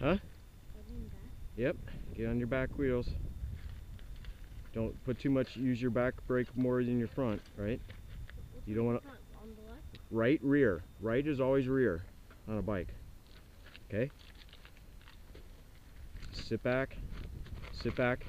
Huh? Yep. Get on your back wheels. Don't put too much, use your back brake more than your front, right? You don't wanna- Right rear. Right is always rear on a bike. Okay? Sit back. Sit back.